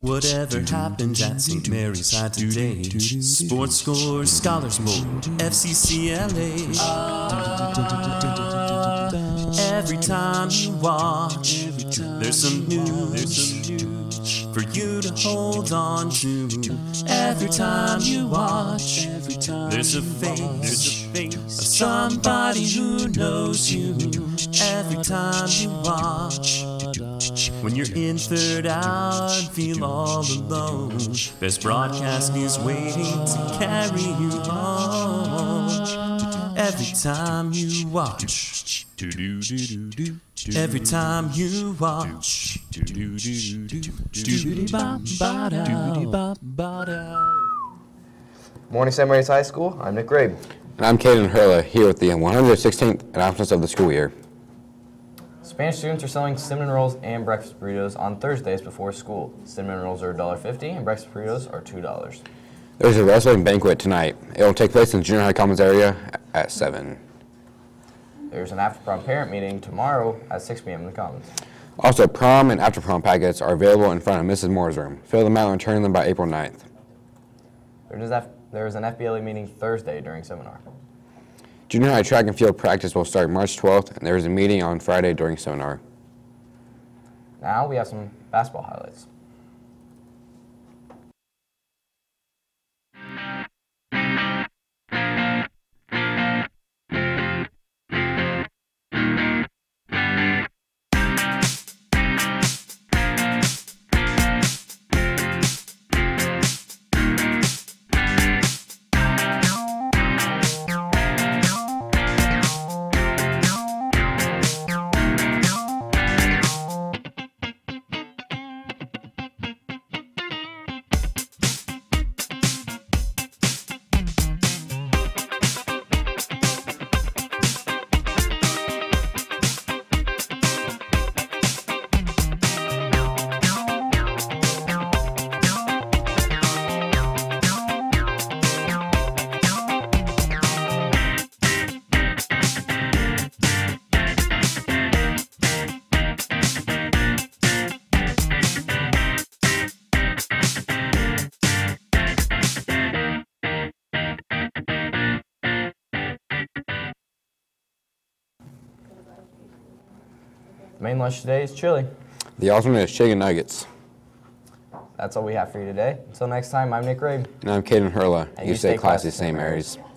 Whatever happens at St. Mary's High today? Sports scores, scholars more, FCCLA. Every time you watch, there's some news for you to hold on to. Every time you watch, there's a face of somebody who knows you. Every time you watch. When you're in third out and feel all alone, Best Broadcasting is waiting to carry you home. Every time you watch, every time you watch, Morning St. Mary's High School, I'm Nick Grabe. And I'm Caden Hurla here with the 116th announcements of the school year. Spanish students are selling cinnamon rolls and breakfast burritos on Thursdays before school. Cinnamon rolls are $1.50 and breakfast burritos are $2. There's a wrestling banquet tonight. It will take place in the junior high commons area at 7. There's an after prom parent meeting tomorrow at 6 p.m. in the Commons. Also, prom and after prom packets are available in front of Mrs. Moore's room. Fill them out and return them by April 9th. There is, there is an FBLA meeting Thursday during seminar. Junior high track and field practice will start March 12th, and there is a meeting on Friday during seminar. Now we have some basketball highlights. The main lunch today is chili. The alternate is chicken nuggets. That's all we have for you today. Until next time, I'm Nick Grabe. And I'm Caden Hurla. And You you stay stay classy, classy, St. St. Mary's. Mary's.